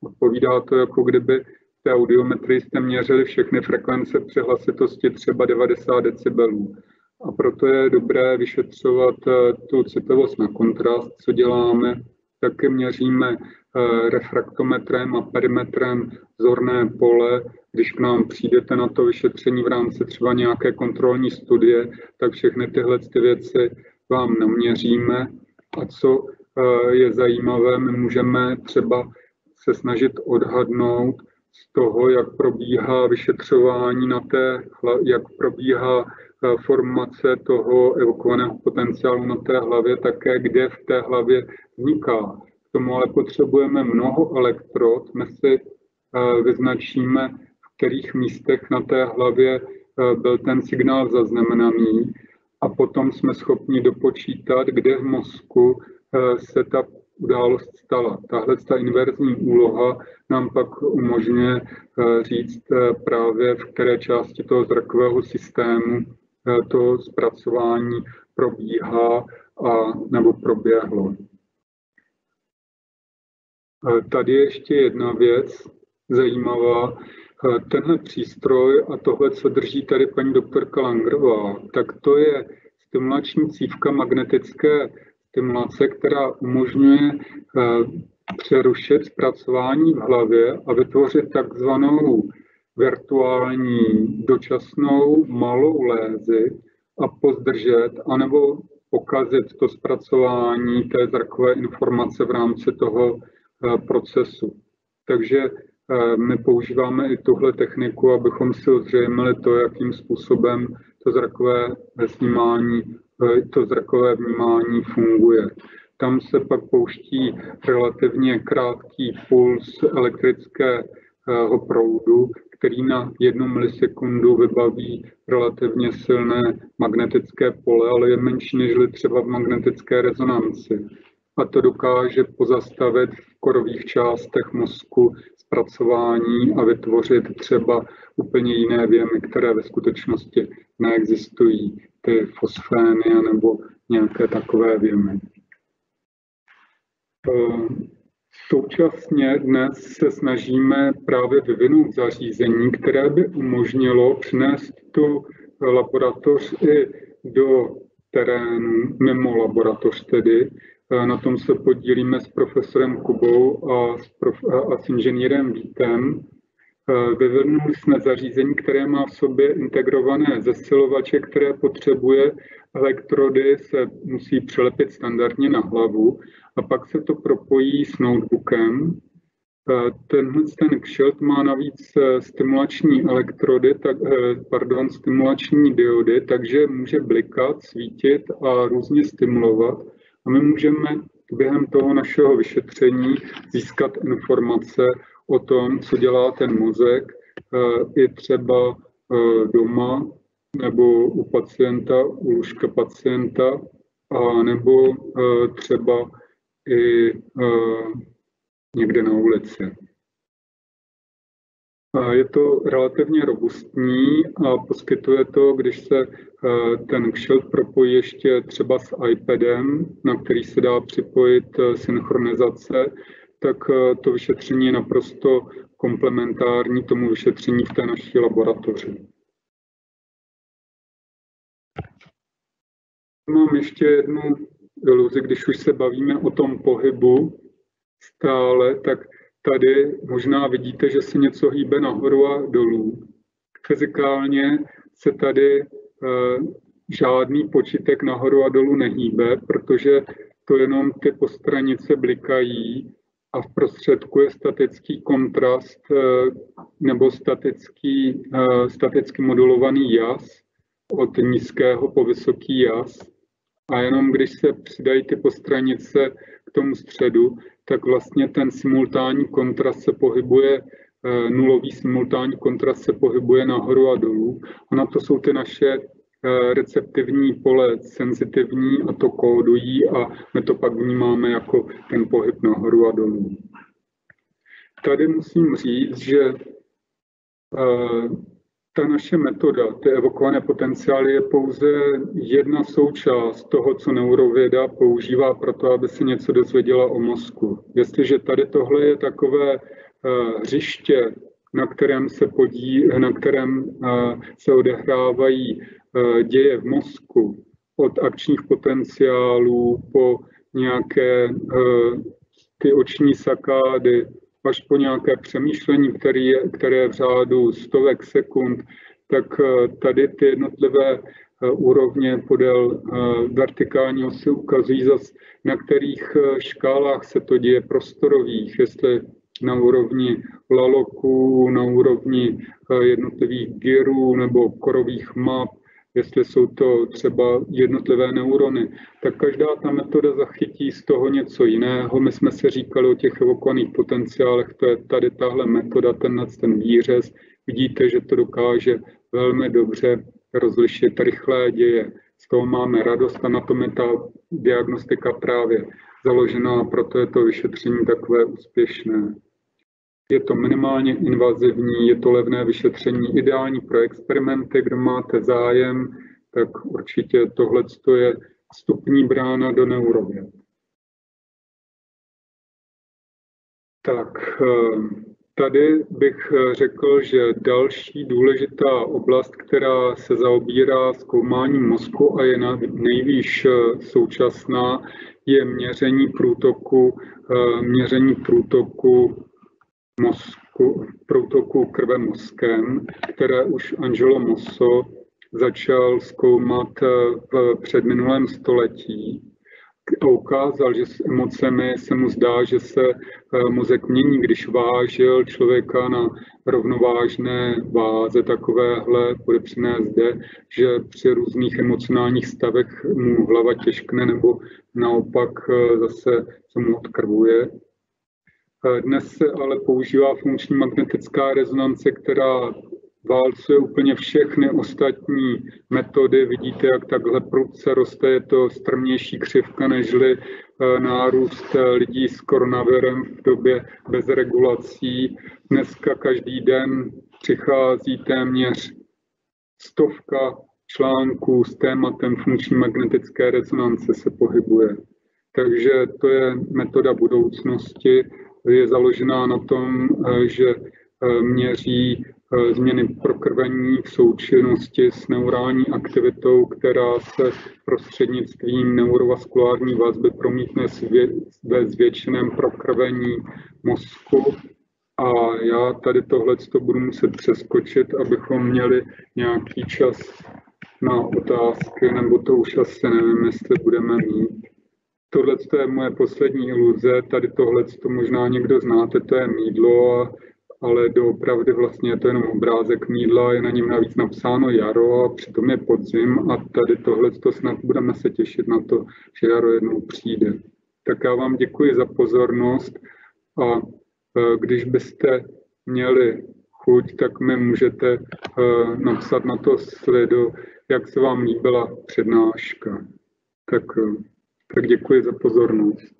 odpovídá to, jako kdyby té audiometrii jste měřili všechny frekvence při hlasitosti třeba 90 decibelů. A proto je dobré vyšetřovat eh, tu citlivost na kontrast, co děláme. Taky měříme eh, refraktometrem a perimetrem zorné pole když k nám přijdete na to vyšetření v rámci třeba nějaké kontrolní studie, tak všechny tyhle ty věci vám naměříme. A co eh, je zajímavé, my můžeme třeba se snažit odhadnout toho, jak probíhá vyšetřování na té, jak probíhá eh, formace toho evokovaného potenciálu na té hlavě, také kde v té hlavě vzniká. K tomu ale potřebujeme mnoho elektrod, my si eh, vyznačíme kterých místech na té hlavě eh, byl ten signál zaznamenaný a potom jsme schopni dopočítat, kde v mozku se ta událost stala. Tahle ta inverzní úloha nám pak umožňuje eh, říct právě, v které části toho zrakového systému to zpracování probíhá a nebo proběhlo. Tady je ještě jedna věc zajímavá. Eh, tenhle přístroj a tohle, co drží tady paní doktorka Langrová, tak to je stimulační cívka magnetické stimulace, která umožňuje eh, přerušit zpracování v hlavě a vytvořit takzvanou virtuální dočasnou malou lézi a pozdržet anebo pokazit to zpracování té zrakové informace v rámci toho procesu. Takže my používáme i tuhle techniku, abychom si ozřejmili to, jakým způsobem to zrakové snímání, to zrakové vnímání funguje. Tam se pak pouští relativně krátký puls elektrického proudu, který na jednu milisekundu vybaví relativně silné magnetické pole, ale je menší než třeba v magnetické rezonanci. A to dokáže pozastavit v korových částech mozku zpracování a vytvořit třeba úplně jiné věmy, které ve skutečnosti neexistují, ty fosfény nebo nějaké takové věmy. Současně dnes se snažíme právě vyvinout zařízení, které by umožnilo přinést tu laboratoř i do terénu, mimo laboratoř tedy. Na tom se podílíme s profesorem Kubou a s, prof, a s inženýrem Vítem. Vyvinuli jsme zařízení, které má v sobě integrované zesilovače, které potřebuje elektrody, se musí přelepit standardně na hlavu a pak se to propojí s notebookem. Tenhle ten kshield má navíc eh, stimulační elektrody, tak, eh, pardon, stimulační diody, takže může blikat, svítit a různě stimulovat. A my můžeme během toho našeho vyšetření získat informace o tom, co dělá ten mozek, eh, i třeba doma nebo u pacienta, u lůžka pacienta, a nebo třeba i někde na ulici. Je to relativně robustní a poskytuje to, když se ten Shield propojí ještě třeba s iPadem, na který se dá připojit synchronizace, tak to vyšetření je naprosto komplementární tomu vyšetření v té naší laboratoři. Mám ještě jednu iluzi, když už se bavíme o tom pohybu stále, tak tady možná vidíte, že se něco hýbe nahoru a dolů. Fyzikálně se tady e, žádný počítek nahoru a dolů nehýbe, protože to jenom ty postranice blikají a v prostředku je statický kontrast e, nebo statický, e, staticky modulovaný jas od nízkého po vysoký jas a jenom když se přidají ty postranice k tomu středu, tak vlastně ten simultánní kontrast se pohybuje, eh, nulový simultánní kontrast se pohybuje nahoru a dolů. A na to jsou ty naše eh, receptivní pole senzitivní a to kódují a my to pak vnímáme jako ten pohyb nahoru a dolů. Tady musím říct, že eh, ta naše metoda, ty evokované potenciály, je pouze jedna součást toho, co neurověda používá pro to, aby se něco dozvěděla o mozku. Jestliže tady tohle je takové uh, hřiště, na kterém se podí, na kterém se odehrávají děje v mozku, od akčních potenciálů po nějaké ty oční sakády, až po nějaké přemýšlení, které je, které je v řádu stovek sekund, tak eh, tady ty jednotlivé eh, úrovně podél eh, vertikální osy ukazují zas, na kterých škálách se to děje prostorových, jestli na úrovni laloků, na úrovni jednotlivých girů nebo korových map, jestli jsou to třeba jednotlivé neurony, tak každá ta metoda zachytí z toho něco jiného. My jsme se říkali o těch evokovaných potenciálech, to je tady tahle metoda, tenhle ten výřez. Vidíte, že to dokáže velmi dobře rozlišit rychlé děje. Z toho máme radost a na tom je ta diagnostika právě založená, proto je to vyšetření takové úspěšné. Je to minimálně invazivní, je to levné vyšetření, ideální pro experimenty, kdo máte zájem, tak určitě tohle je vstupní brána do neurověd. Tak eh, tady bych řekl, že další důležitá oblast, která se zaobírá zkoumáním mozku a je nejvýš eh, současná, je měření průtoku, eh, měření průtoku mozku, průtoku krve mozkem, které už Angelo Mosso začal zkoumat v předminulém století. a ukázal, že s emocemi se mu zdá, že se eh, mozek mění, když vážil člověka na rovnovážné váze takovéhle podepřené zde, že při různých emocionálních stavech mu hlava těžkne nebo naopak eh, zase se mu odkrvuje. Dnes se ale používá funkční magnetická rezonance, která válcuje úplně všechny ostatní metody. Vidíte, jak takhle prudce roste, je to strmější křivka nežli eh, nárůst eh, lidí s koronavirem v době bez regulací. Dneska každý den přichází téměř stovka článků s tématem funkční magnetické rezonance se pohybuje. Takže to je metoda budoucnosti, je založená na tom, eh, že měří Eh, změny prokrvení v součinnosti s neurální aktivitou, která se prostřednictvím neurovaskulární vazby promítne ve zvětšeném prokrvení mozku. A já tady tohle to budu muset přeskočit, abychom měli nějaký čas na otázky, nebo to už asi nevím, jestli budeme mít. Tohle je moje poslední iluze, tady tohle to možná někdo znáte, to je mídlo ale doopravdy vlastně je to jenom obrázek mídla, je na něm navíc napsáno jaro a přitom je podzim a tady tohle to snad budeme se těšit na to, že jaro jednou přijde. Tak já vám děkuji za pozornost a e, když byste měli chuť, tak mi můžete e, napsat na to sledu, jak se vám líbila přednáška. Tak, e, tak děkuji za pozornost.